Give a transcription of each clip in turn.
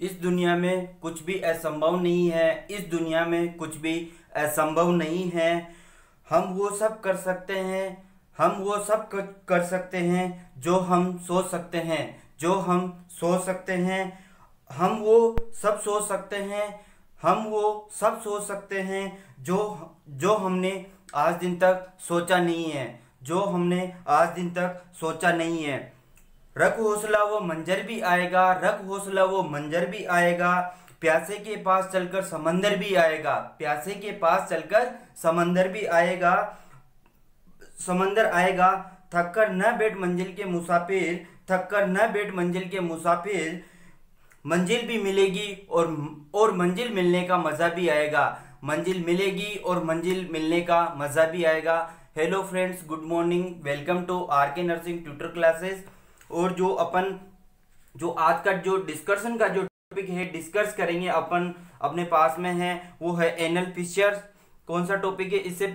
इस दुनिया में कुछ भी असंभव नहीं है, इस दुनिया में कुछ भी असंभव नहीं है। हम वो सब कर सकते हैं, हम वो सब कर सकते हैं जो हम सोच सकते हैं, जो हम सोच सकते हैं। हम वो सब सोच सकते हैं, हम वो सब सोच सकते हैं जो जो हमने आज दिन तक सोचा नहीं है, जो हमने आज दिन तक सोचा नहीं है। रख हौसला वो मंजर भी आएगा, रख हौसला वो मंजर भी आएगा। प्यासे के पास चलकर समंदर भी आएगा, प्यासे के पास चलकर समंदर भी आएगा, समंदर आएगा। थककर न बैठ मंजिल के मुसाफिर, थककर न बैठ मंजिल के मुसाफिर, मंजिल भी मिलेगी और और मंजिल मिलने का मज़ा भी आएगा। मंजिल मिलेगी और मंजिल मिलने का मज़ा भी आएगा। Hello friends good morning welcome to R K nursing tutor classes और जो अपन, जो आज का जो डिस्कशन का जो टॉपिक है डिस्कस करेंगे अपन, अपने पास में है, वो है एनल फिशर्स कौन सा टॉपिक है? इससे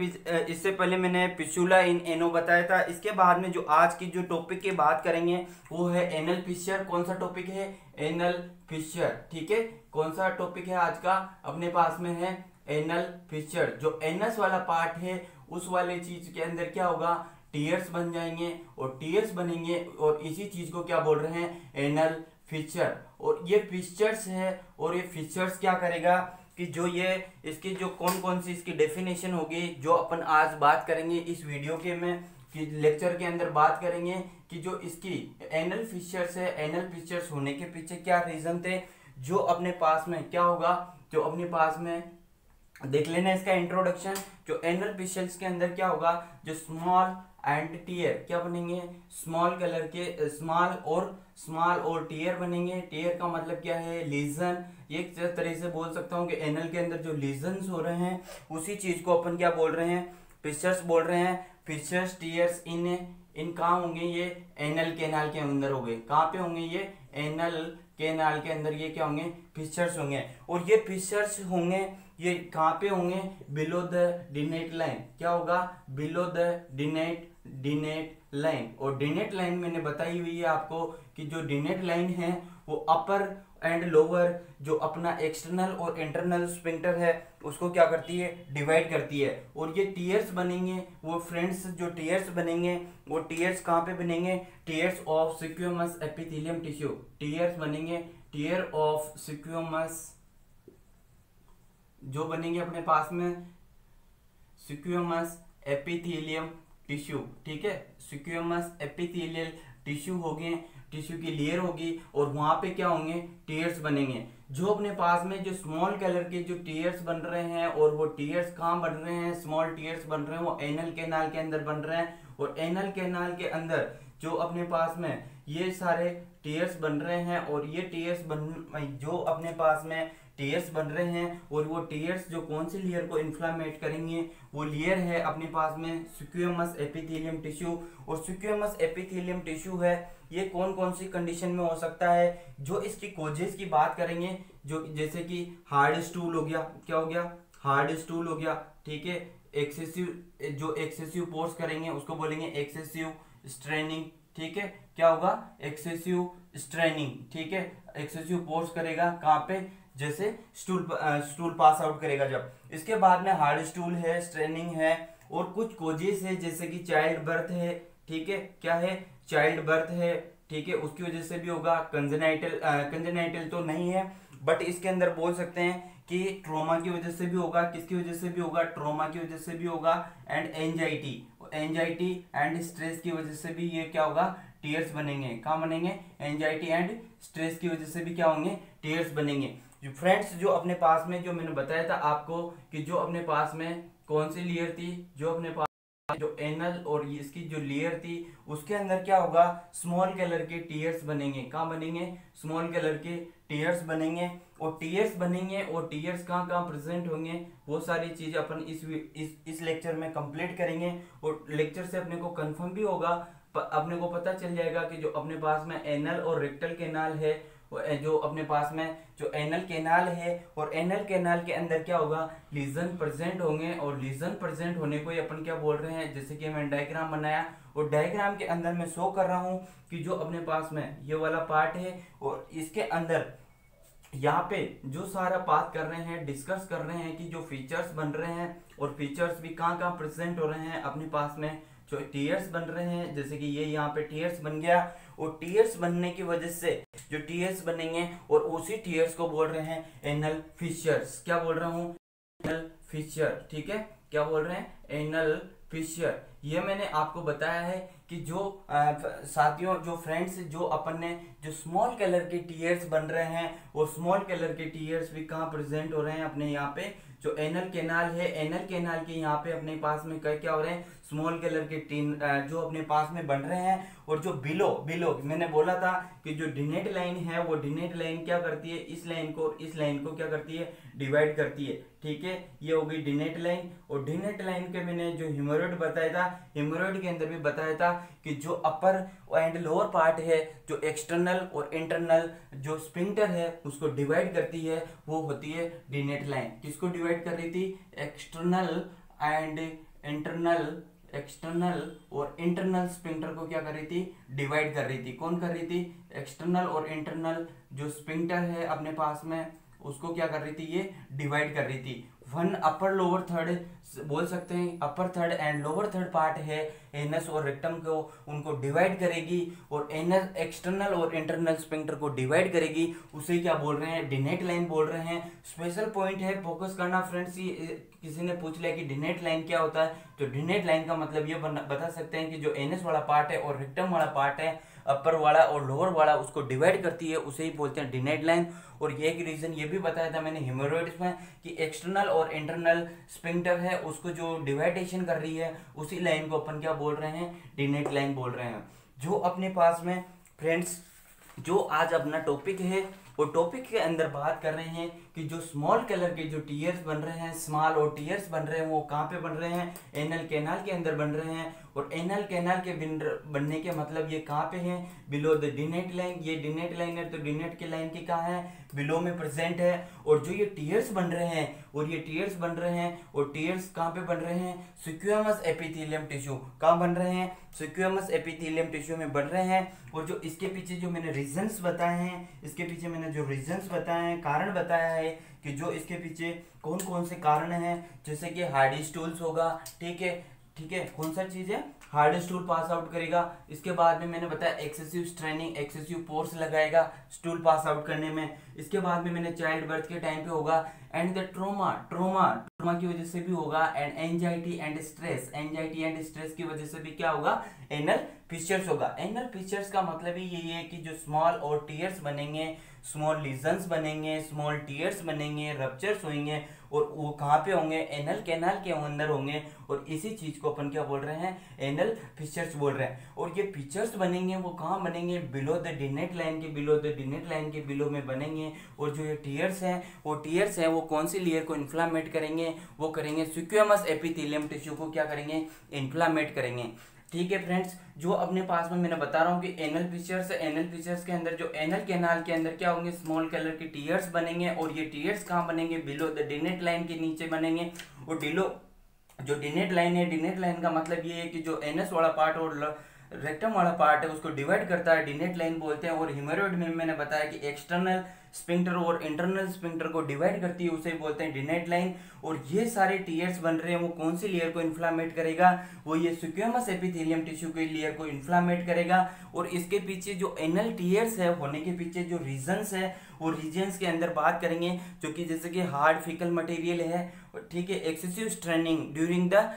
इससे पहले मैंने पिशुला इन एनो बताया था। इसके बाद में जो आज की जो टॉपिक की बात करेंगे, वो है एनल फिशर कौन सा टॉपिक है? एनल फिशर ठीक है? कौन सा टॉपिक है आज का? अपने पास में है एनल फिशर जो एनस वाला पार्ट है, उस वाले चीज़ के अंदर क्या होगा? टीयर्स बन जाएँगे और टीयर्स बनेंगे और इसी चीज़ को क्या बोल रहे हैं? एनल फीचर और ये फीचर्स है और ये फीचर्स क्या करेगा कि जो ये इसकी जो कौन कौन सी इसकी डेफिनेशन होगी, जो अपन आज बात करेंगे इस वीडियो के में, कि लेक्चर के अंदर बात करेंगे कि जो इसकी एनल फीचर्स है एनल फीचर्स होने के पीछे क्या रीजन थे, जो अपने पास में क्या होगा, जो अपने पास में देख लेना इसका इंट्रोडक्शन जो एनल फीचर्स के अंदर क्या होगा, जो स्मॉल एंड टीयर क्या बनेंगे? स्मॉल कलर के स्मॉल और स्मॉल और टीयर बनेंगे। टीयर का मतलब क्या है? लीजन एक तरह से बोल सकता हूँ कि एनल के अंदर जो लीजन हो रहे हैं, उसी चीज़ को अपन क्या बोल रहे हैं? फिशर्स बोल रहे हैं। फिशर्स टीयर्स इन इन कहा होंगे ये? एनल केनाल के अंदर हो गए कहाँ पे होंगे ये? एनल केनाल के अंदर ये क्या होंगे? फिशर्स होंगे। और ये फिशर्स होंगे ये कहाँ पे होंगे? बिलो द डिनेट लाइन क्या होगा? Below the dentate dentate line और डिनेट लाइन मैंने बताई हुई है आपको कि जो डिनेट लाइन है, वो अपर एंड लोअर जो अपना एक्सटर्नल और इंटरनल स्पिंटर है, उसको क्या करती है? डिवाइड करती है। और ये टीयर्स बनेंगे, वो फ्रेंड्स जो टीयर्स बनेंगे, वो टीयर्स कहाँ पे बनेंगे? Tears of squamous epithelium tissue tears बनेंगे टीयर ऑफ़ सिक्योमस जो बनेंगे अपने पास में सिक्योमस एपिथेलियम टिश्यू ठीक है? सिक्योमस एपिथेलियल टिश्यू हो गए टिश्यू की लेयर होगी और वहाँ पे क्या होंगे? टीयर्स बनेंगे। जो अपने पास में, जो स्मॉल कलर के जो टीयर्स बन रहे हैं और वो टीयर्स कहाँ बन रहे हैं? स्मॉल टीयर्स बन रहे हैं, वो एनल कैनाल के अंदर बन रहे हैं और एनल कैनाल के अंदर जो अपने पास में ये सारे टीयर्स बन रहे हैं और ये टीयर्स बन, जो अपने पास में टीयर्स बन रहे हैं और वो टीयर्स जो कौन से लेयर को इन्फ्लामेट करेंगे, वो लेयर है अपने पास में सिक्योमस एपिथेलियम टिश्यू और सिक्योमस एपिथेलियम टिश्यू है, ये कौन कौन सी कंडीशन में हो सकता है? जो इसकी कोजेस की बात करेंगे, जो जैसे कि हार्ड स्टूल हो गया, क्या हो गया? हार्ड स्टूल हो गया, ठीक है? एक्सेसिव जो एक्सेसिव पोर्स करेंगे, उसको बोलेंगे एक्सेसिव स्ट्रेनिंग ठीक है? क्या होगा? एक्सेसिव स्ट्रेनिंग ठीक है? एक्सेसिव पोर्स करेगा, कहाँ पे? जैसे स्टूल स्टूल पास आउट करेगा जब। इसके बाद में हार्ड स्टूल है स्ट्रेनिंग है और कुछ कोजेस है, जैसे कि चाइल्ड बर्थ है, ठीक है? क्या है? चाइल्ड बर्थ है, ठीक है? उसकी वजह से भी होगा। कंजेनाइटल कंजेनाइटल तो नहीं है बट इसके अंदर बोल सकते हैं कि ट्रोमा की वजह से भी होगा। किसकी वजह से भी होगा? ट्रोमा की वजह से भी होगा and anxiety anxiety and stress की वजह से भी ये क्या होगा? टीयर्स बनेंगे। कहा बनेंगे? एंजाइटी एंड स्ट्रेस की वजह से भी क्या होंगे? टीयर्स बनेंगे। जो फ्रेंड्स जो अपने पास में, जो मैंने बताया था आपको कि जो अपने पास में कौन सी लेयर थी, जो अपने पास जो एनल और इसकी जो लेयर थी, उसके अंदर क्या होगा? स्मॉल कलर के टीयर्स बनेंगे। कहाँ बनेंगे? स्मॉल कलर के टीयर्स बनेंगे। और टीयर्स बनेंगे और टीयर्स कहाँ कहाँ प्रेजेंट होंगे? वो सारी चीज़ अपन इस इस इस लेक्चर में कंप्लीट करेंगे। और लेक्चर से अपने को कंफर्म भी होगा। अपने को पता चल जाएगा कि जो अपने पास में एनल और रेक्टल केनाल है जो अपने पास में जो एनल केनाल है, और एनल केनाल के अंदर क्या होगा? लीजन प्रेजेंट होंगे, और लीजन प्रेजेंट होने को ही अपन क्या बोल रहे हैं? जैसे कि मैंने डायग्राम बनाया, और डायग्राम के अंदर मैं शो कर रहा हूँ कि जो अपने पास में ये वाला पार्ट है, और इसके अंदर यहाँ पे जो सारा बात कर रहे हैं डिस्कस कर रहे हैं कि जो फीचर्स बन रहे हैं, और फीचर्स भी कहाँ कहाँ प्रेजेंट हो रहे हैं, अपने पास में जो टीयर्स बन रहे हैं, जैसे कि ये यहाँ पे टीयर्स बन गया और टीयर्स बनने की वजह से जो टीयर्स बनेंगे और उसी टीयर्स को बोल रहे हैं एनल फिशर्स क्या बोल रहा हूँ? एनल फिशर ठीक है? क्या बोल रहे हैं? एनल फिशर ये मैंने आपको बताया है कि जो साथियों, जो फ्रेंड्स जो अपन ने, जो स्मॉल कलर के टीयर्स बन रहे हैं, वो स्मॉल कलर के टीयर्स भी कहाँ प्रेजेंट हो रहे हैं अपने यहाँ पे? जो एनल केनाल है एनल केनाल के यहाँ पे अपने पास में क्या हो रहे हैं? स्मॉल कलर के टीन जो अपने पास में बन रहे हैं और जो बिलो बिलो मैंने बोला था कि जो डिनेट लाइन है, वो डिनेट लाइन क्या करती है? इस लाइन को, इस लाइन को क्या करती है? डिवाइड करती है, ठीक है? ये हो गई डिनेट लाइन और डिनेट लाइन के मैंने जो हिमोरॉइड बताया था हिमोरॉइड के अंदर भी बताया था कि जो अपर एंड लोअर पार्ट है, जो एक्सटर्नल और इंटरनल जो स्पिंटर है, उसको डिवाइड करती है, वो होती है डिनेट लाइन किसको डिवाइड कर रही थी? एक्सटर्नल एंड इंटरनल एक्सटर्नल और इंटरनल स्पिंटर को क्या कर रही थी? डिवाइड कर रही थी। कौन कर रही थी? एक्सटर्नल और इंटरनल जो स्पिंटर है अपने पास में, उसको क्या कर रही थी? ये डिवाइड कर रही थी। वन अपर लोअर थर्ड बोल सकते हैं upper third and lower third part है एनस और रेक्टम को उनको डिवाइड करेगी और एनस एक्सटर्नल और इंटरनल स्पिंक्टर को डिवाइड करेगी। उसे क्या बोल रहे हैं? डिनेट लाइन बोल रहे हैं। स्पेशल पॉइंट है फोकस करना फ्रेंड्स ये किसी ने पूछ लिया कि डिनेट लाइन क्या होता है तो डिनेट लाइन का मतलब ये बता सकते हैं कि जो एनएस वाला पार्ट है और रेक्टम वाला पार्ट है, अपर वाला और लोअर वाला उसको डिवाइड करती है, उसे ही बोलते हैं डिनेट लाइन। और ये एक रीजन ये भी बताया था मैंने हिमोरॉइड्स में कि एक्सटर्नल और इंटरनल स्पिंक्टर है, उसको जो डिवाइडेशन कर रही है, उसी लाइन को अपन क्या बोल रहे हैं, डिनेट लाइन बोल रहे हैं। जो अपने पास में, फ्रेंड्स, जो आज अपना टॉपिक है वो टॉपिक के अंदर बात कर रहे हैं कि जो स्मॉल कलर के जो टीयर्स बन रहे हैं स्मॉल और टीयर्स बन रहे हैं, वो कहाँ पे बन रहे हैं? एनल कैनाल के अंदर बन रहे हैं। और एनल कैनाल के बनने के मतलब ये कहाँ पे हैं? बिलो द डिनेट लाइन ये डिनेट लाइन है तो डिनेट के लाइन की कहाँ है? बिलो में प्रेजेंट है। और जो ये टीयर्स बन रहे हैं, और ये टीयर्स बन रहे हैं, और टीयर्स कहाँ पे बन रहे हैं? सिक्योमस एपिथीलियम टिश्यू कहाँ बन रहे हैं? सिक्योमस एपिथेलियम टिश्यू में बन रहे हैं। और जो इसके पीछे जो मैंने रीजंस बताए हैं, इसके पीछे मैंने जो रीजंस बताए हैं कारण बताया है कि जो इसके पीछे कौन कौन से कारण हैं, जैसे कि हार्डी स्टूल्स होगा, ठीक है ठीक है, कौन सा चीज़ है? हार्ड स्टूल पास आउट करेगा। इसके बाद में मैंने बताया एक्सेसिव स्ट्रेनिंग एक्सेसिव फोर्स लगाएगा स्टूल पास आउट करने में। इसके बाद में मैंने चाइल्ड बर्थ के टाइम पे होगा and the trauma trauma trauma की वजह से भी होगा and anxiety and stress anxiety and stress की वजह से भी क्या होगा? एनल पिक्चर्स होगा. एनल पिक्चर्स का मतलब ही यही है कि जो स्मॉल और टीयर्स बनेंगे स्मॉल लीजन्स बनेंगे स्मॉल टीयर्स बनेंगे रप्चर्स होंगे और वो कहाँ पे होंगे? एनल कैनाल के अंदर होंगे और इसी चीज़ को अपन क्या बोल रहे हैं? एनल फिशर्स बोल रहे हैं। और ये पिक्चर्स बनेंगे, वो कहाँ बनेंगे? बिलो द डिनेट लाइन के बिलो द डिनेट लाइन के बिलो में बनेंगे। और जो ये टीयर्स हैं, वो टीयर्स हैं, वो कौन सी लेयर को इन्फ्लामेट करेंगे? वो करेंगे सिक्वेमस एपिथेलियम टिश्यू को क्या करेंगे? इन्फ्लामेट करेंगे। ठीक है फ्रेंड्स जो अपने पास में मैंने बता रहा हूँ कि एनल फीचर्स एनल फीचर्स के अंदर जो एनल कैनाल के अंदर क्या होंगे? स्मॉल कलर के टीयर्स बनेंगे और ये टीयर्स कहाँ बनेंगे? बिलो द डिनेट लाइन के नीचे बनेंगे। और डिलो जो डिनेट लाइन है डिनेट लाइन का मतलब ये है कि जो एनएस वाला पार्ट और रेक्टम वाला पार्ट है, उसको डिवाइड करता है डिनेट लाइन बोलते हैं, और हिमोरॉइड में मैंने बताया कि एक्सटर्नल स्पिंक्टर और इंटरनल स्पिंक्टर को डिवाइड करती है, उसे बोलते हैं डिनेट लाइन और ये सारे टीयर्स बन रहे हैं, वो कौन सी लेयर को इन्फ्लामेट करेगा? वो ये सिक्योमस एपिथेलियम टिश्यू के लेयर को इन्फ्लामेट करेगा. और इसके पीछे जो एनल टीयर्स है, होने के पीछे जो रीजन्स है, वो रीजन्स के अंदर बात करेंगे, जो कि जैसे कि हार्ड फिकल मटेरियल है, ठीक है excessive straining during the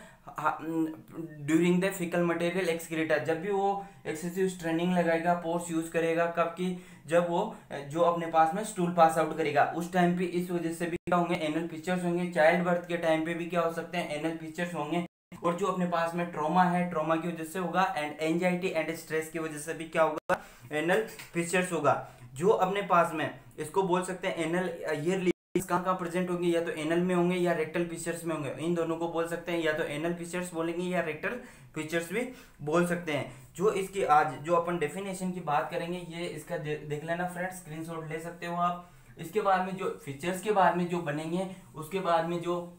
during the fecal material excreta जब भी वो एक्सेसिव स्ट्रेनिंग लगाएगा पोर्स यूज़ करेगा, कब की जब वो जो अपने पास में स्टूल पास आउट करेगा, उस टाइम पे इस वजह से भी क्या होंगे एनल पिक्चर्स होंगे चाइल्ड बर्थ के टाइम पे भी क्या हो सकते हैं एनल पिक्चर्स होंगे, और जो अपने पास में ट्रोमा है ट्रोमा की वजह से होगा एंड एंजाइटी एंड स्ट्रेस की वजह से भी क्या होगा एनल पिक्चर्स होगा, जो अपने पास में, इसको बोल सकते हैं एनल ईयरली कहाँ कहाँ प्रेजेंट होंगे, या तो एनल में होंगे, या रेक्टल फीचर्स में होंगे। इन दोनों को बोल सकते हैं, या तो एनल फीचर्स बोलेंगे, या रेक्टल फीचर्स भी बोल सकते हैं। जो इसकी आज, जो अपन डेफिनेशन की बात करेंगे, ये इसका देख लेना फ्रेंड स्क्रीनशॉट ले सकते हो आप। इसके बाद में जो फीचर्स के बाद में जो बनेंगे, उसके बाद में जो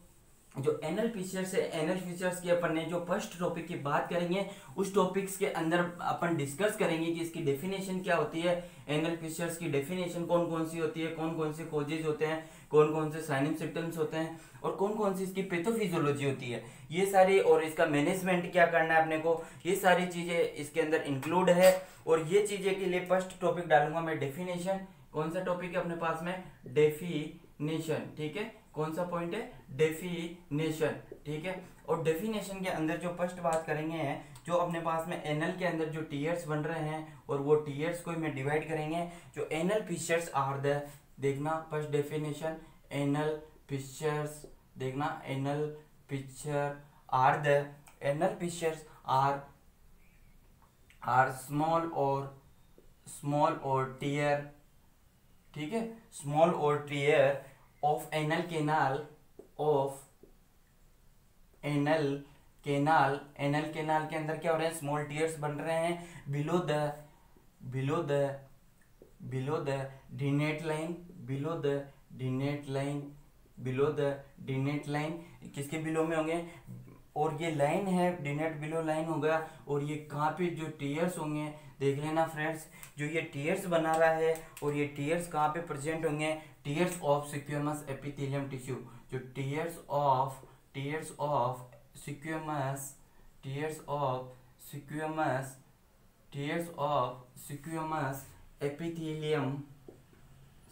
जो एनल फीचर्स है एनल फीचर्स की अपन ने जो फ़र्स्ट टॉपिक की बात करेंगे, उस टॉपिक्स के अंदर अपन डिस्कस करेंगे कि इसकी डेफिनेशन क्या होती है एनल फीचर्स की डेफिनेशन कौन कौन सी होती है कौन कौन से कोजेज होते हैं कौन कौन से साइनिंग सिम्टम्स होते हैं, और कौन कौन सी इसकी पेथोफिजियोलॉजी होती है। ये सारी और इसका मैनेजमेंट क्या करना है अपने को, ये सारी चीज़ें इसके अंदर इंक्लूड है, और ये चीज़ें के लिए फ़र्स्ट टॉपिक डालूँगा मैं डेफिनेशन कौन सा टॉपिक है अपने पास में? डेफिनेशन ठीक है? कौन सा पॉइंट है? डेफिनेशन ठीक है? और डेफिनेशन के अंदर जो फ़र्स्ट बात करेंगे हैं, जो अपने पास में एनल के अंदर जो टीयर्स बन रहे हैं, और वो टीयर्स को में डिवाइड करेंगे, जो एनल फिशर्स आर द देखना फ़र्स्ट डेफिनेशन एनल फिशर्स देखना anal fissure are the anal fissures are are small और स्मॉल और टीयर ठीक है? स्मॉल और tear of anal canal of anal canal anal canal के अंदर क्या हो रहे हैं? स्मॉल टीयर्स बन रहे हैं। Below the below the below the dentate line below the dentate line below the dentate line किसके बिलो में होंगे? और ये लाइन है डिनेट बिलो लाइन होगा, और ये कहाँ पे जो टीयर्स होंगे, देख लेना फ्रेंड्स जो ये टीयर्स बना रहा है, और ये टीयर्स कहाँ पे प्रेजेंट होंगे? Tears of squamous epithelium tissue जो tears of tears of squamous tears of squamous tears of squamous epithelium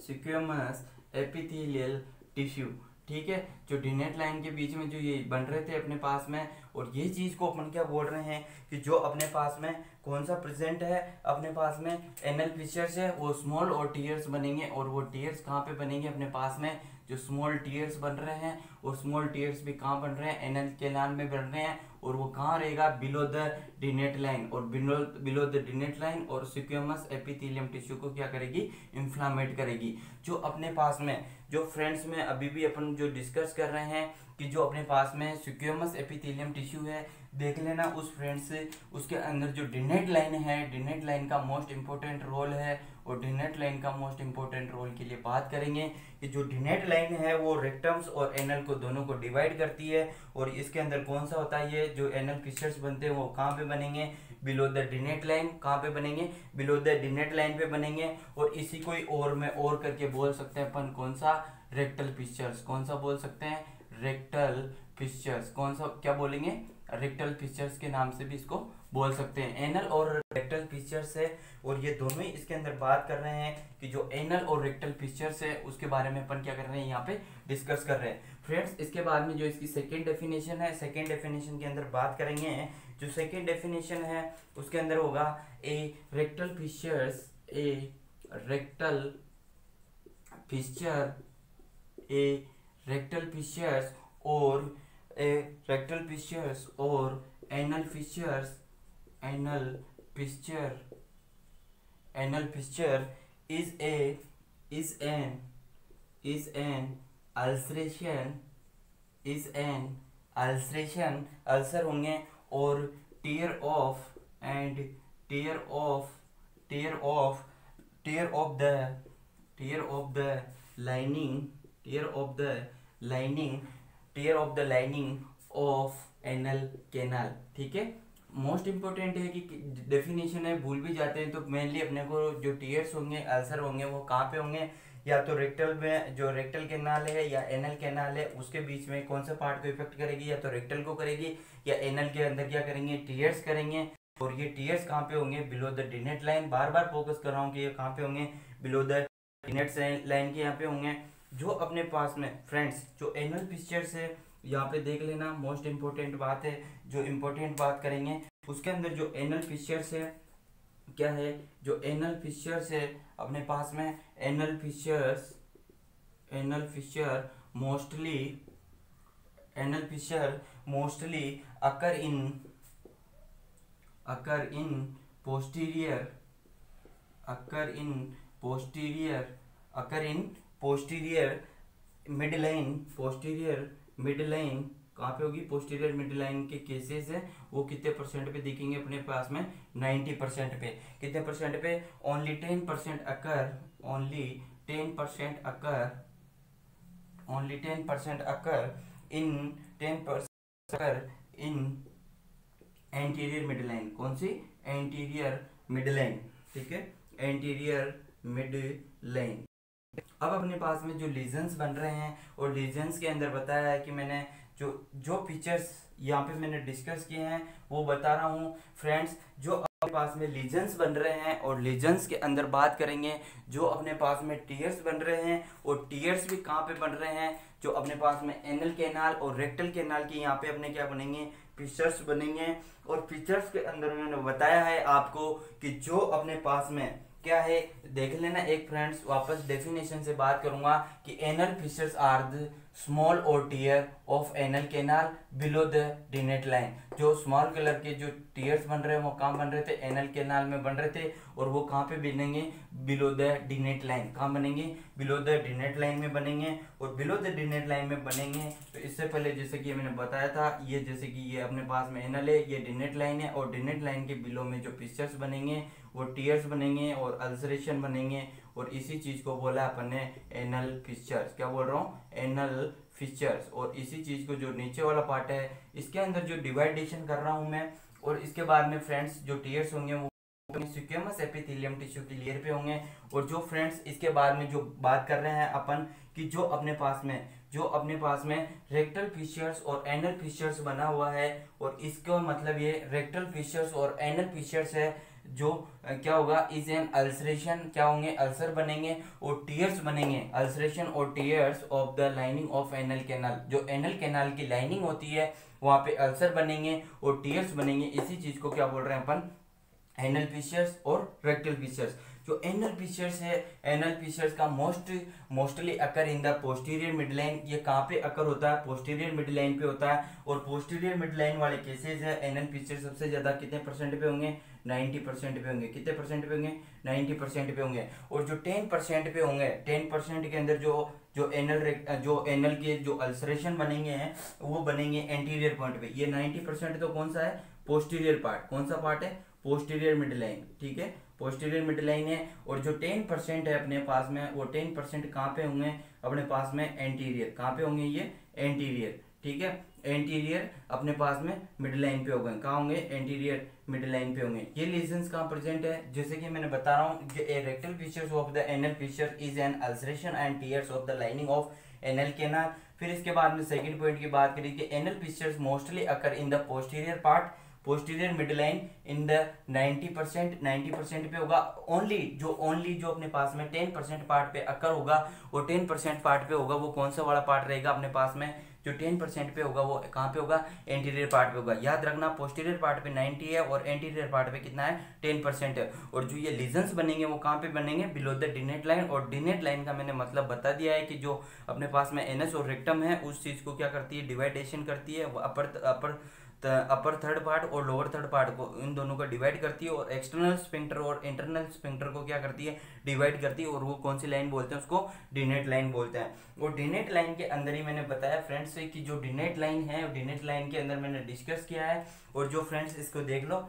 squamous epithelial tissue ठीक है? जो डिनेट लाइन के बीच में जो ये बन रहे थे अपने पास में, और ये चीज़ को अपन क्या बोल रहे हैं कि जो अपने पास में कौन सा प्रेजेंट है? अपने पास में एनएल फीचर्स है, वो स्मॉल और टीयर्स बनेंगे और वो टीयर्स कहाँ पे बनेंगे? अपने पास में जो स्मॉल टीयर्स बन रहे हैं और स्मॉल टीयर्स भी कहाँ बन रहे हैं? एनएल के लाइन में बन रहे हैं और वो कहाँ रहेगा? बिलो द डिनेट लाइन और below below the dentate line और सिक्योमस एपिथेलियम टिश्यू को क्या करेगी? इन्फ्लामेट करेगी। जो अपने पास में, जो फ्रेंड्स में अभी भी अपन जो डिस्कस कर रहे हैं कि जो अपने पास में सिक्योमस एपिथेलियम टिश्यू है, देख लेना उस फ्रेंड से, उसके अंदर जो डिनेट लाइन है डिनेट लाइन का मोस्ट इंपॉर्टेंट रोल है और डिनेट लाइन का मोस्ट इंपॉर्टेंट रोल के लिए बात करेंगे कि जो डिनेट लाइन है वो रेक्टम्स और एनल को दोनों को डिवाइड करती है और इसके अंदर कौन सा होता है ये जो एनल फिशर्स बनते हैं वो कहाँ पे बनेंगे? बिलो द डिनेट लाइन कहाँ पे बनेंगे? बिलो द डिनेट लाइन पे बनेंगे और इसी को और में और करके बोल सकते हैं अपन कौन सा? रेक्टल पिक्चर्स कौन सा बोल सकते हैं? रेक्टल पिक्चर्स कौन सा क्या बोलेंगे? रेक्टल पिक्चर्स के नाम से भी इसको बोल सकते हैं। एनल और रेक्टल फीचर्स है और ये दोनों ही इसके अंदर बात कर रहे हैं कि जो एनल और रेक्टल फीचर्स है, उसके बारे में अपन क्या कर रहे हैं, यहाँ पे डिस्कस कर रहे हैं। फ्रेंड्स इसके बाद में जो इसकी सेकेंड डेफिनेशन है सेकेंड डेफिनेशन के अंदर बात करेंगे। जो सेकेंड डेफिनेशन है, उसके अंदर होगा a rectal fissures a rectal fissure a rectal fissures और ए रेक्टल पिक्चर्स और anal fissures anal picture. Anal picture is a, is an is an ulceration, is an ulceration. Ulcer होंगे और tear of and tear of tear of tear of the tear of the lining tear of the lining tear of the lining of anal canal ठीक है? Most important है कि definition है, भूल भी जाते हैं तो मेनली अपने को जो टीयर्स होंगे अल्सर होंगे, वो कहाँ पे होंगे? या तो रेक्टल में, जो रेक्टल कैनाल है या एनल कैनाल है, उसके बीच में कौन सा पार्ट को इफ़ेक्ट करेगी? या तो रेक्टल को करेगी, या एनल के अंदर क्या करेंगे? टीयर्स करेंगे। और ये टीयर्स कहाँ पे होंगे? बिलो द डिनेट लाइन बार बार फोकस कर रहा हूँ कि ये कहाँ पे होंगे? बिलो द डिनेट लाइन के यहाँ पे होंगे। जो अपने पास में फ्रेंड्स जो एनल पिक्चर्स है यहाँ पे देख लेना मोस्ट इम्पोर्टेंट बात है, जो इम्पोर्टेंट बात करेंगे, उसके अंदर जो एनल फिशर्स है, क्या है? जो एनल फिशर्स है, अपने पास में anal fissures anal fissure mostly anal fissure mostly occur in occur in posterior occur in posterior occur in posterior midline posterior midline कहाँ पे होगी पोस्टीरियर मिड लाइन के केसेस है, वो कितने परसेंट पे दिखेंगे अपने पास में? 90 परसेंट पे। कितने परसेंट पे? Only 10 percent occur only 10 percent occur only 10 percent occur in ten percent occur in anterior midline कौन सी? एंटीरियर मिड लाइन ठीक है? एंटीरियर मिड लाइन अब अपने पास में जो लीजन्स बन रहे हैं और लीजन्स के अंदर बताया है कि मैंने जो जो फीचर्स यहाँ पे मैंने डिस्कस किए हैं, वो बता रहा हूँ। फ्रेंड्स जो अपने पास में लीजन्स बन रहे हैं और लीजन्स के अंदर बात करेंगे, जो अपने पास में टीयर्स बन रहे हैं और टीयर्स भी कहाँ पे बन रहे हैं, जो अपने पास में एनल कैनाल और रेक्टल कैनाल की यहाँ पे अपने क्या बनेंगे फीचर्स बनेंगे। और फीचर्स के अंदर मैंने बताया है आपको कि जो अपने पास में क्या है? देख लेना एक फ्रेंड्स वापस डेफिनेशन से बात करूँगा कि anal fissures are the small or tear tear of anal canal below the dentate line जो स्मॉल कलर के जो टीयर्स बन रहे हैं, वो कहाँ बन रहे थे? एनल केनाल में बन रहे थे और वो कहाँ पे बनेंगे? बिलो द डीनेट लाइन कहाँ बनेंगे? बिलो द डीनेट लाइन में बनेंगे और बिलो द डिनेट लाइन में बनेंगे। तो इससे पहले जैसे कि मैंने बताया था, ये जैसे कि ये अपने पास में एनल है, ये डिनेट लाइन है और डिनेट लाइन के बिलो में जो पिक्चर्स बनेंगे, वो टीयर्स बनेंगे और अल्सरेशन बनेंगे और इसी चीज़ को बोला अपन ने एनल फिशर्स क्या बोल रहा हूँ? एनल फिशर्स और इसी चीज़ को जो नीचे वाला पार्ट है, इसके अंदर जो डिवाइडेशन कर रहा हूँ मैं, और इसके बाद में फ्रेंड्स जो टीयर्स होंगे, वो सिक्वेमस एपिथेलियम टिश्यू की लेयर पे होंगे, और जो फ्रेंड्स इसके बाद में जो बात कर रहे हैं अपन, कि जो अपने पास में, जो अपने पास में रेक्टल फिशर्स और एनल फिशर्स बना हुआ है, और इसका मतलब ये रेक्टल फिशर्स और एनल फिशर्स है जो क्या होगा इज़ एन अल्सरेशन क्या होंगे, अल्सर बनेंगे और टीयर्स बनेंगे। अल्सरेशन और tears of the lining of anal canal. जो एनल कैनल की लाइनिंग होती है, वहाँ पे अल्सर बनेंगे और टीयर्स बनेंगे। इसी चीज़ को क्या बोल रहे हैं अपन? एनल फिशर्स और रेक्टल फिशर्स। जो एनल फीचर्स है एनल फीचर्स का most mostly occur in the posterior midline ये कहाँ पे अकर होता है? पोस्टीरियर मिड लाइन पे होता है। और पोस्टीरियर मिड लाइन वाले केसेस है एनल फीचर सबसे ज़्यादा कितने परसेंट पे होंगे? 90 परसेंट पे होंगे। कितने परसेंट पे होंगे? 90 परसेंट पे होंगे। और जो 10 परसेंट पे होंगे 10 परसेंट के अंदर जो जो एनल जो एनल के जो अल्सरेशन बनेंगे हैं, वो बनेंगे एंटीरियर पॉइंट पे। ये 90 परसेंट तो कौन सा है? पोस्टीरियर पार्ट कौन सा पार्ट है? पोस्टीरियर मिड लाइन ठीक है? पोस्टीरियर मिड लाइन है और जो टेन परसेंट है अपने पास में, वो टेन परसेंट कहाँ पे होंगे? अपने पास में एंटीरियर कहाँ पे होंगे ये? एंटीरियर ठीक है? एंटीरियर अपने पास में मिड लाइन पे होंगे कहाँ होंगे? एंटीरियर मिड लाइन पे होंगे। ये लीजन कहाँ प्रेजेंट है? जैसे कि मैंने बता रहा हूँ rectal fissures of the anal fissure is an ulceration and tears of the lining of anal canal फिर इसके बाद में सेकंड पॉइंट की बात करें कि anal fissures mostly occur in the posterior part posterior midline in the 90 percent ninety percent पे होगा। ओनली जो ओनली जो अपने पास में 10 परसेंट पार्ट पे अकर होगा, वो 10 परसेंट पार्ट पे होगा, वो कौन सा वाला पार्ट रहेगा अपने पास में? जो 10 परसेंट पे होगा, वो कहाँ पे होगा? एंटीरियर पार्ट पे होगा। याद रखना पोस्टीरियर पार्ट पे 90 है और एंटीरियर पार्ट पे कितना है? 10 परसेंट है। और जो ये लीजन्स बनेंगे, वो कहाँ पे बनेंगे? बिलो द डिनेट लाइन और डिनेट लाइन का मैंने मतलब बता दिया है कि जो अपने पास में एनएस और रेक्टम है, उस चीज़ को क्या करती है? डिवाइडेशन करती है। Upper upper upper third part और लोअर थर्ड पार्ट को इन दोनों को डिवाइड करती है और एक्सटर्नल स्पिंक्टर और इंटरनल स्पिंक्टर को क्या करती है? डिवाइड करती है और वो कौन सी लाइन बोलते हैं? उसको डिनेट लाइन बोलते हैं। और डिनेट लाइन के अंदर ही मैंने बताया फ्रेंड्स से कि जो डिनेट लाइन है डिनेट लाइन के अंदर मैंने डिस्कस किया है और जो फ्रेंड्स इसको देख लो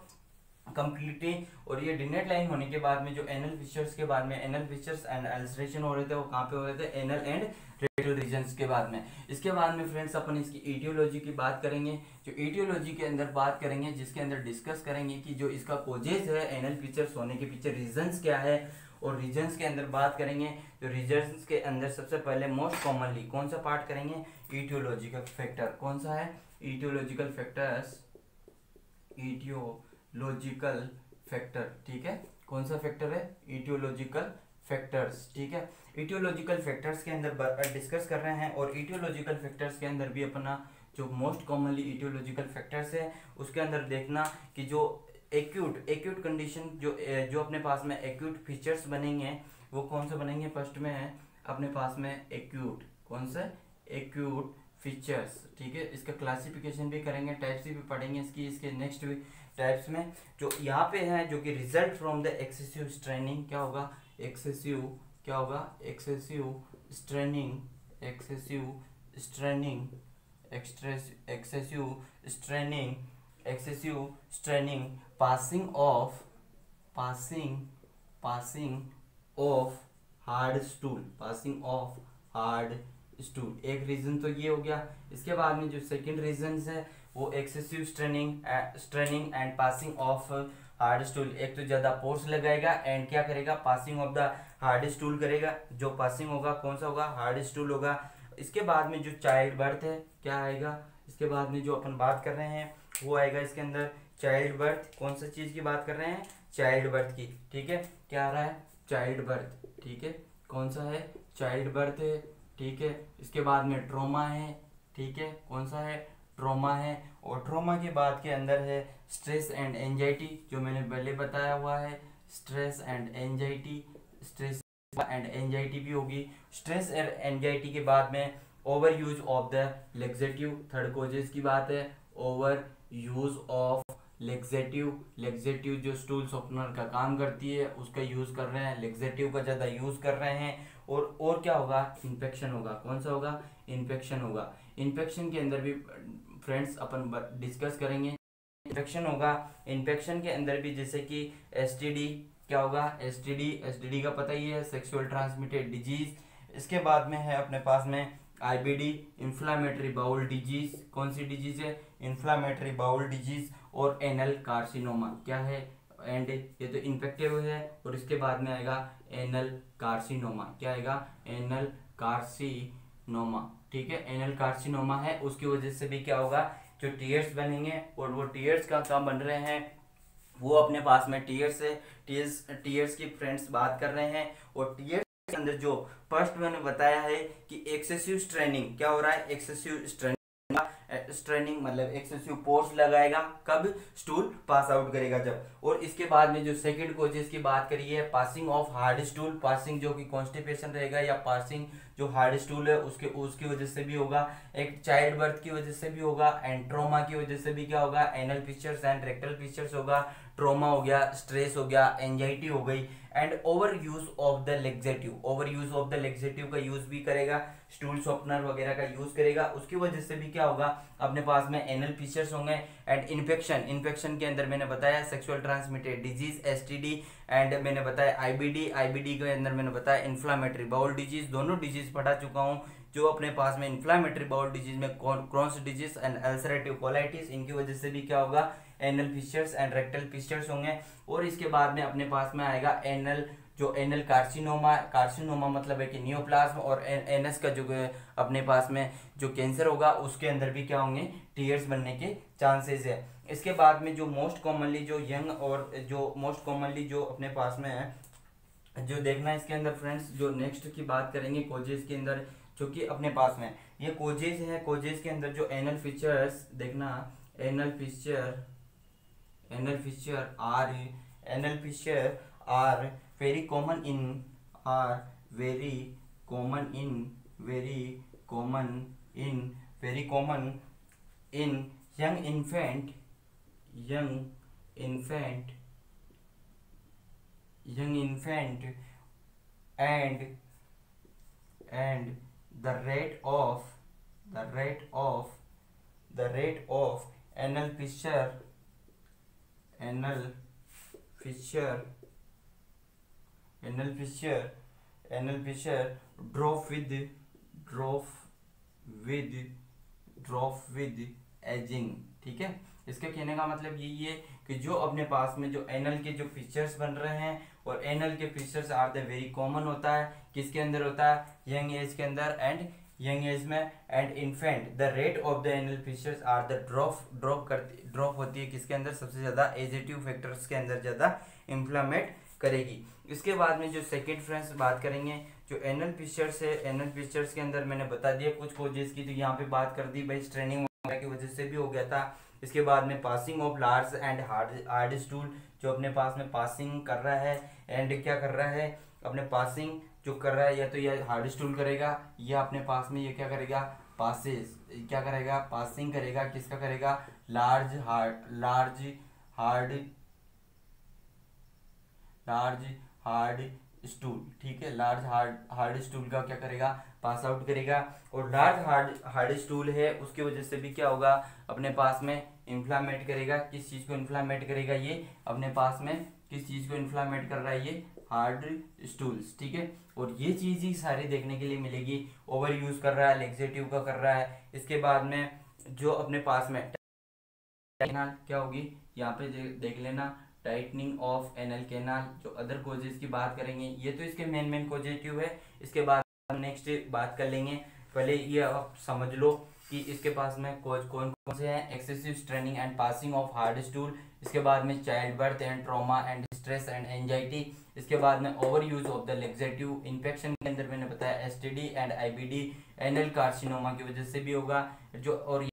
कंप्लीटली और ये डिनेट लाइन होने के बाद में जो एनल फिशर्स के बाद में एनल फिशर्स एंड एल्सरेशन हो रहे थे, वो कहाँ पे हो रहे थे? एनल एंड रेडियल रीजन्स के बाद में। इसके बाद में फ्रेंड्स अपन इसकी ईटियोलॉजी की बात करेंगे, जो ईटियोलॉजी के अंदर बात करेंगे, जिसके अंदर डिस्कस करेंगे कि जो इसका कोजेज है एनल फीचर्स होने के पीछे रीजन्स क्या है, और रीजन्स के अंदर बात करेंगे जो रीजन्स के अंदर सबसे पहले मोस्ट कॉमनली कौन सा पार्ट करेंगे? ईटियोलॉजिकल फैक्टर कौन सा है? ईटियोलॉजिकल फैक्टर्स ईटियोलॉजिकल फैक्टर ठीक है? कौन सा फैक्टर है? ईटियोलॉजिकल फैक्टर्स ठीक है? इटियोलॉजिकल फैक्टर्स के अंदर डिस्कस कर रहे हैं और इटियोलॉजिकल फैक्टर्स के अंदर भी अपना जो मोस्ट कॉमनली इटियोलॉजिकल फैक्टर्स है, उसके अंदर देखना कि जो एक्यूट एक्यूट कंडीशन जो जो अपने पास में एक्यूट फीचर्स बनेंगे, वो कौन से बनेंगे? फ़र्स्ट में है अपने पास में एक्यूट कौन सा? एक्यूट फीचर्स ठीक है? इसका क्लासिफिकेशन भी करेंगे टाइप्स भी पढ़ेंगे इसकी, इसके नेक्स्ट टाइप्स में जो यहाँ पे है, जो कि result from the excessive straining क्या होगा? एक्सेसिव क्या होगा? Excessive straining excessive straining excessive straining excessive straining, passing of, passing passing of hard stool, passing of hard stool. एक रीजन तो ये हो गया। इसके बाद में जो सेकंड रीजन है वो excessive straining straining and passing of hard stool एक तो ज़्यादा फोर्स लगाएगा एंड क्या करेगा? Passing of the hard stool करेगा। जो पासिंग होगा, कौन सा होगा? हार्ड स्टूल होगा। इसके बाद में जो चाइल्ड बर्थ है, क्या आएगा? इसके बाद में जो अपन बात कर रहे हैं, वो आएगा इसके अंदर चाइल्ड बर्थ कौन सा चीज़ की बात कर रहे हैं? चाइल्ड बर्थ की। ठीक है? क्या आ रहा है? चाइल्ड बर्थ ठीक है? कौन सा है? चाइल्ड बर्थ है। ठीक है? इसके बाद में ट्रोमा है। ठीक है? कौन सा है? ट्रोमा है और ट्रोमा के बाद के अंदर है स्ट्रेस एंड एंजाइटी जो मैंने पहले बताया हुआ है। Stress and anxiety stress and anxiety भी होगी। स्ट्रेस एंड एंजाइटी के बाद में over use of the laxative third causes की बात है। Over use of laxative laxative जो स्टूल सॉफ्टनर का काम करती है, उसका यूज़ कर रहे हैं। लेग्जेटिव का ज़्यादा यूज़ कर रहे हैं। और और क्या होगा? इन्फेक्शन होगा। कौन सा होगा? इन्फेक्शन होगा। इन्फेक्शन के अंदर भी फ्रेंड्स अपन डिस्कस करेंगे। इन्फेक्शन होगा इन्फेक्शन के अंदर भी जैसे कि एसटीडी क्या होगा? एस टी का पता ही है सेक्सुअल ट्रांसमिटेड डिज़ीज़ इसके बाद में है अपने पास में आईबीडी इंफ्लामेटरी बाउल डिज़ीज़ कौन सी डिज़ीज़ है? इंफ्लामेटरी बाउल डिज़ीज़ और एनल कार्सिनोमा क्या है? एंड ये तो इन्फेक्टिव है, और इसके बाद में आएगा एनल कार्सिनोमा क्या आएगा? एनल कार्सिनोमा ठीक है? एनल कार्सिनोमा है, उसकी वजह से भी क्या होगा? जो टीयर्स बनेंगे और वो टीयर्स का काम बन रहे हैं, वो अपने पास में टीयर्स है टीयर्स टीयर्स की फ्रेंड्स बात कर रहे हैं और टीयर्स के अंदर जो फ़र्स्ट मैंने बताया है कि एक्सेसिव स्ट्रेनिंग क्या हो रहा है? एक्सेसिव स्ट्रेनिंग स्ट्रेनिंग मतलब एक्सेसिव फोर्स लगाएगा, कब? स्टूल पास आउट करेगा जब। और इसके बाद में जो सेकंड कोचेस की बात करी है passing of hard stool passing जो कि कॉन्स्टिपेशन रहेगा या पासिंग जो हार्ड स्टूल है, उसके, उसकी वजह से भी होगा। एक चाइल्ड बर्थ की वजह से भी होगा एंड ट्रोमा की वजह से भी क्या होगा? Anal fissures and rectal fissures होगा। ट्रोमा हो गया स्ट्रेस हो गया एंजाइटी हो गई and overuse of the laxative overuse of the laxative का यूज़ भी करेगा स्टूल सॉफ्टनर वगैरह का यूज़ करेगा। उसकी वजह से भी क्या होगा? अपने पास में एनल फीचर्स होंगे एंड इन्फेक्शन इन्फेक्शन के अंदर मैंने बताया sexual transmitted disease STD and मैंने बताया आईबीडी आईबीडी के अंदर मैंने बताया इन्फ्लामेटरी बाउल डिज़ीज़ दोनों डिज़ीज़ पढ़ा चुका हूँ। जो अपने पास में इन्फ्लामेटरी बाउल डिज़ीज़ में Crohn's disease and ulcerative colitis इनकी वजह से भी क्या होगा? Anal fissures and rectal fissures होंगे। और इसके बाद में अपने पास में आएगा एनल जो एनल कार्सिनोमा कार्सिनोमा मतलब है कि नियोप्लाज्म और एनएस का जो, अपने पास में जो कैंसर होगा, उसके अंदर भी क्या होंगे? टीयर्स बनने के चांसेस है। इसके बाद में जो मोस्ट कॉमनली जो यंग और जो मोस्ट कॉमनली जो अपने पास में है, जो देखना है इसके अंदर फ्रेंड्स जो नेक्स्ट की बात करेंगे कोजेज के अंदर, जो कि अपने पास में ये कोजेस है कोजेज के अंदर जो एनल फीचर्स देखना anal fissure anal fissure are anal fissure are very common in are very common in very common in very common in young infant young infant young infant and and the rate of the rate of the rate of anal fissure anal fissure anal fissure anal fissure drop with drop with drop with ageing ठीक है? इसके कहने का मतलब यही है कि जो अपने पास में जो एनल के जो फीचर्स बन रहे हैं, और एनल के fissures are the very common होता है। किसके अंदर होता है? यंग एज के अंदर। एंड यंग एज में and infant, the rate of the anal fissures are the drop drop करती ड्रॉप होती है किसके अंदर? सबसे ज़्यादा एजेटिव फैक्टर्स के अंदर ज़्यादा इम्प्लामेट करेगी। इसके बाद में जो सेकेंड फ्रेंड्स बात करेंगे, जो एनल पिक्चर्स है, एनल पिक्चर्स के अंदर मैंने बता दिया कुछ कोजेस की तो यहाँ पे बात कर दी भाई ट्रेनिंग की वजह से भी हो गया था। इसके बाद में passing of large and hard hard stool जो अपने पास में पासिंग कर रहा है एंड क्या कर रहा है? अपने पासिंग जो कर रहा है, या तो ये हार्ड स्टूल करेगा, या अपने पास में ये क्या करेगा? पासिस क्या करेगा? पासिंग करेगा, किसका करेगा? Large hard large hard large hard stool ठीक है? लार्ज हार्ड हार्ड स्टूल का क्या करेगा? पास आउट करेगा और लार्ज हार्ड हार्ड स्टूल है, उसकी वजह से भी क्या होगा, अपने पास में इन्फ्लामेट करेगा। किस चीज़ को इन्फ्लामेट करेगा ये? अपने पास में किस चीज़ को इन्फ्लामेट कर रहा है ये? हार्ड स्टूल्स ठीक है? और ये चीज़ ही सारी देखने के लिए मिलेगी। ओवर यूज़ कर रहा है लेग्जेटिव का कर रहा है। इसके बाद में जो अपने पास में कैनाल क्या होगी? यहाँ पे देख लेना। टाइटनिंग ऑफ़ एनल कैनाल जो अदर कोजेस की बात करेंगे। ये तो इसके मेन मेन कोजेटिव है। इसके बाद नेक्स्ट बात कर लेंगे। पहले ये आप समझ लो कि इसके पास में कोज कौन कौन से हैं। Excessive straining and passing of hard stool इसके बाद में childbirth and trauma and stress and anxiety इसके बाद में overuse of the laxative infection के अंदर मैंने बताया STD and IBD anal carcinoma की वजह से भी होगा। जो और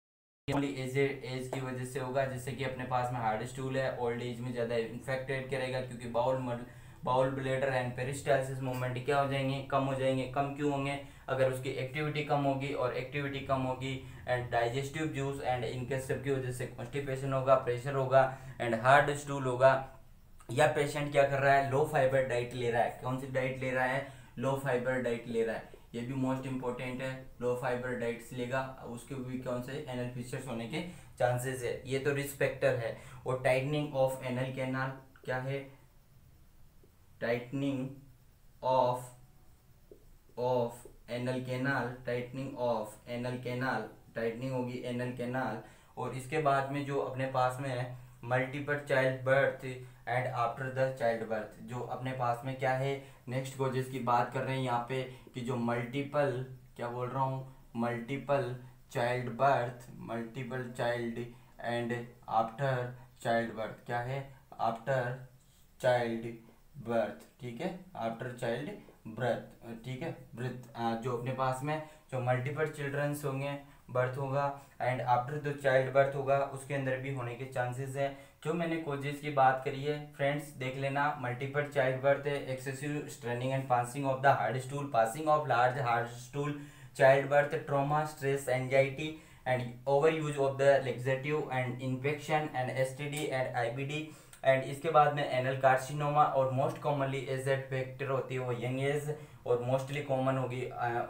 एज एज की वजह से होगा। जैसे कि अपने पास में हार्ड स्टूल है। ओल्ड एज में ज़्यादा इन्फेक्टेड करेगा क्योंकि bowel bowel bladder and peristalsis movement क्या हो जाएँगे? कम हो जाएँगे। कम क्यों होंगे? अगर उसकी एक्टिविटी कम होगी और एक्टिविटी कम होगी एंड डाइजेस्टिव जूस एंड इनके सब की वजह से कॉन्स्टिपेशन होगा, प्रेशर होगा एंड हार्ड स्टूल होगा, या पेशेंट क्या कर रहा है? लो फाइबर डाइट ले रहा है। कौन सी डाइट ले रहा है? लो फाइबर डाइट ले रहा है। ये भी मोस्ट इंपॉर्टेंट है। लो फाइबर डाइट्स लेगा। उसके भी कौन से? एनल फीचर्स होने के चांसेस है। ये तो रिस्पेक्टर है। और टाइटनिंग ऑफ़ एनल कैनाल क्या है? Tightening of of anal canal tightening of anal canal tightening होगी एनल कैनाल और इसके बाद में जो अपने पास में है multiple childbirth and after the childbirth जो अपने पास में क्या है नेक्स्ट कोजेस की बात कर रहे हैं यहाँ पे कि जो मल्टीपल क्या बोल रहा हूँ? Multiple childbirth multiple child and after childbirth क्या है? आफ्टर चाइल्ड बर्थ ठीक है? आफ्टर चाइल्ड ब्रथ ठीक है? ब्रथ जो अपने पास में, जो मल्टीपल चिल्ड्रंस होंगे बर्थ होगा and after the child birth होगा, उसके अंदर भी होने के चांसेस है। जो मैंने कोजेस की बात करी है फ्रेंड्स देख लेना मल्टीपल चाइल्ड बर्थ है excessive straining and passing of the hard stool passing of large hard stool childbirth trauma stress anxiety and overuse of the laxative and infection and S T D and I B D and इसके बाद में anal carcinoma और most commonly aged factor होती है वो young age और mostly common होगी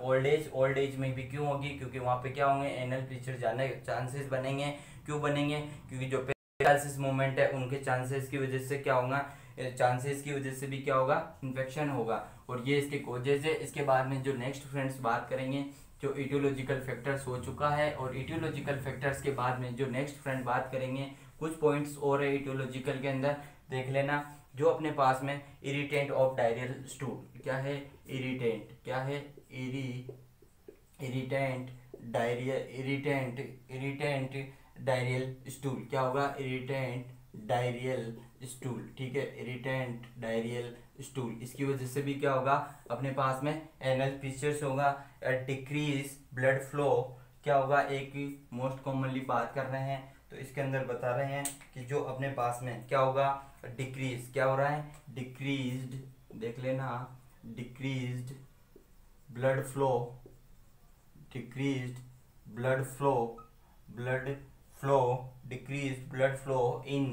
old age old age में भी क्यों होगी? क्योंकि वहाँ पे क्या होंगे? एनल फीचर जाने चांसेस बनेंगे। क्यों बनेंगे? क्योंकि जो पेरालिसिस मूवमेंट है, उनके चांसेस की वजह से क्या होगा? चांसेस की वजह से भी क्या होगा? इन्फेक्शन होगा। और ये इसके कोजेज है। इसके बाद में जो नेक्स्ट फ्रेंड्स बात करेंगे, जो इटियोलॉजिकल फैक्टर्स हो चुका है और इटियोलॉजिकल फैक्टर्स के बाद में जो नेक्स्ट फ्रेंड बात करेंगे कुछ पॉइंट्स और है इटियोलॉजिकल के अंदर, देख लेना। जो अपने पास में इरिटेंट ऑफ़ डायरियल स्टूल क्या है इरिटेंट क्या है eri irritant diarrhoea irritant irritant diarrhoeal stool क्या होगा? इरिटेंट डायरियल स्टूल ठीक है? इरिटेंट डायरियल स्टूल इसकी वजह से भी क्या होगा? अपने पास में एनल फीचर्स होगा डिक्रीज ब्लड फ्लो क्या होगा? एक मोस्ट कॉमनली बात कर रहे हैं तो इसके अंदर बता रहे हैं कि जो अपने पास में क्या होगा? डिक्रीज क्या हो रहा है? डिक्रीज देख लेना decrease blood flow decrease blood flow blood flow decrease blood flow in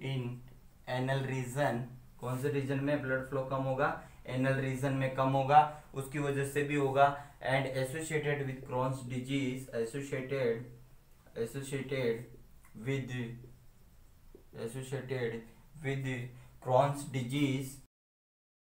in anal region कौन से रीजन में ब्लड फ्लो कम होगा? एनल रीजन में कम होगा। उसकी वजह से भी होगा। And associated with Crohn's disease associated associated with associated with Crohn's disease,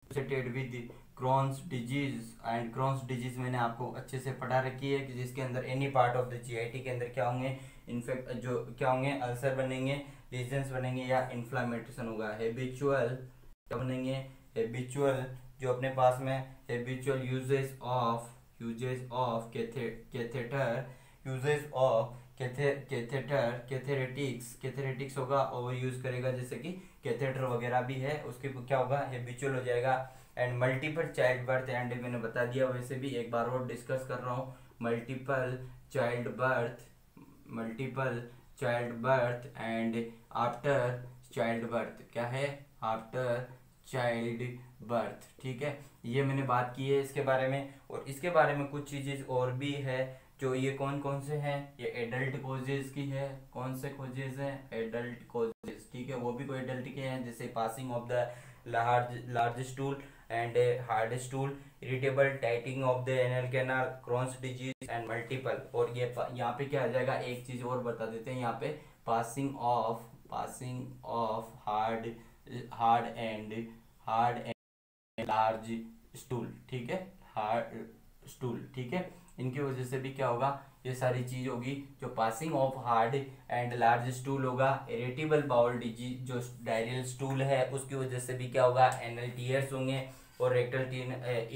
associated with Crohn's disease and Crohn's disease मैंने आपको अच्छे से पढ़ा रखी है कि जिसके अंदर any part of the GIT के अंदर क्या होंगे? इनफेक्ट जो क्या होंगे? अल्सर बनेंगे लीजन्स बनेंगे या इन्फ्लामेशन होगा। हेबिचुअल क्या बनेंगे? हेबिचुअल जो अपने पास में habitual uses of uses of catheter uses of catheter, cathartics cathartics होगा ओवर यूज़ करेगा जैसे कि कैथेटर वगैरह भी है, उसके क्या होगा हेबिचुअल हो जाएगा। And multiple child birth and मैंने बता दिया, वैसे भी एक बार और डिस्कस कर रहा हूँ। Multiple child birth multiple child birth and after child birth क्या है? आफ्टर चाइल्ड बर्थ ठीक है? ये मैंने बात की है इसके बारे में और इसके बारे में कुछ चीज़ें और भी है। जो ये कौन कौन से हैं? ये एडल्ट कोजेज की है। कौन से कोजेज हैं? एडल्ट कोजेज ठीक है? वो भी कोई एडल्ट के हैं, जैसे passing of the large large stool and hard stool irritable tightening of the anal canal Crohn's disease and multiple और ये यहाँ पे क्या आ जाएगा? एक चीज़ और बता देते हैं यहाँ पे। Passing of passing of hard hard and hard and large stool ठीक है? हार्ड स्टूल ठीक है? इनकी वजह से भी क्या होगा? ये सारी चीज़ होगी जो passing of hard and large stool होगा। इरेटेबल बाउल डिज़ीज़ जो डायरियल स्टूल है, उसकी वजह से भी क्या होगा? एनल टीयर्स होंगे और rectal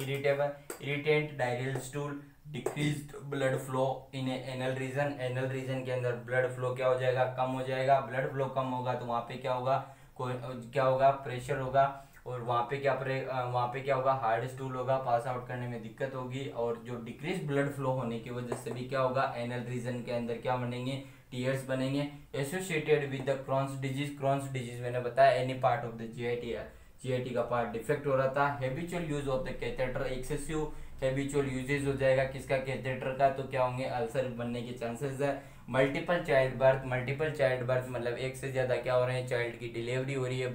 irritable irritant diarrhoeal stool decrease blood flow in anal region anal region के अंदर ब्लड फ्लो क्या हो जाएगा? कम हो जाएगा। ब्लड फ्लो कम होगा तो वहाँ पे क्या होगा? कोई, क्या होगा? प्रेशर होगा। और वहाँ पे क्या परे वहाँ पे क्या होगा हार्ड स्टूल होगा पास आउट करने में दिक्कत होगी और जो डिक्रीज ब्लड फ्लो होने की वजह से भी क्या होगा एनल रीजन के अंदर क्या बनेंगे टीयर्स बनेंगे associated with the Crohn's disease Crohn's disease मैंने बताया any part of the G I T G I T का पार्ट डिफेक्ट हो रहा था habitual use of the catheter excessive habitual usage हो जाएगा, किसका कैथेटर का तो क्या होंगे अल्सर बनने के चांसेस है। Multiple child birth multiple child birth मतलब एक से ज़्यादा क्या हो रहे हैं? चाइल्ड की डिलीवरी हो रही है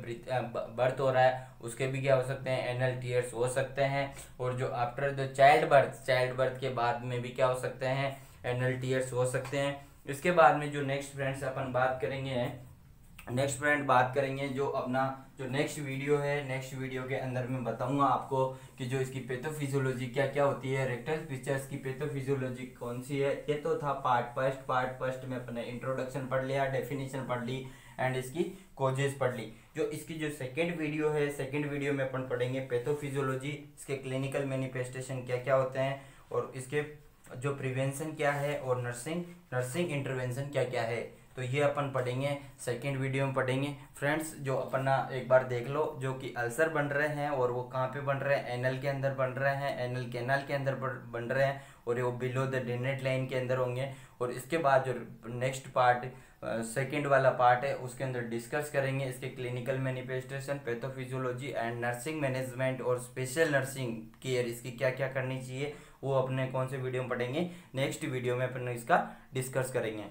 बर्थ हो रहा है, उसके भी क्या हो सकते हैं? एनल टीयर्स हो सकते हैं और जो after the child birth child birth के बाद में भी क्या हो सकते हैं? एनल टीयर्स हो सकते हैं। इसके बाद में जो नेक्स्ट फ्रेंड्स अपन बात करेंगे नेक्स्ट फ्रेंड बात करेंगे जो अपना, जो नेक्स्ट वीडियो है नेक्स्ट वीडियो के अंदर मैं बताऊँगा आपको कि जो इसकी पेथोफिजियोलॉजी क्या क्या होती है रेक्टल पिक्चर्स की पेथोफिजियोलॉजी कौन सी है। ये तो था पार्ट फ़र्स्ट पार्ट फ़र्स्ट में अपने इंट्रोडक्शन पढ़ लिया डेफिनेशन पढ़ ली एंड इसकी कोजेस पढ़ ली। जो इसकी जो सेकेंड वीडियो है सेकेंड वीडियो में अपन पढ़ेंगे पेथोफिजियोलॉजी इसके क्लिनिकल मैनिफेस्टेशन क्या क्या होते हैं, और इसके जो प्रिवेंशन क्या है, और नर्सिंग नर्सिंग इंटरवेंशन क्या क्या है। तो ये अपन पढ़ेंगे सेकेंड वीडियो में पढ़ेंगे। फ्रेंड्स जो अपना एक बार देख लो, जो कि अल्सर बन रहे हैं और वो कहाँ पे बन रहे हैं? एनल के अंदर बन रहे हैं एनल कैनल के अंदर बन रहे हैं और वो बिलो द डेनेट लाइन के अंदर होंगे। और इसके बाद जो नेक्स्ट पार्ट सेकेंड वाला पार्ट है, उसके अंदर डिस्कस करेंगे। इसके clinical manifestation pathophysiology and nursing management और स्पेशल नर्सिंग केयर इसकी क्या क्या करनी चाहिए, वो अपने कौन से वीडियो में पढ़ेंगे। नेक्स्ट वीडियो में अपन इसका डिस्कस करेंगे।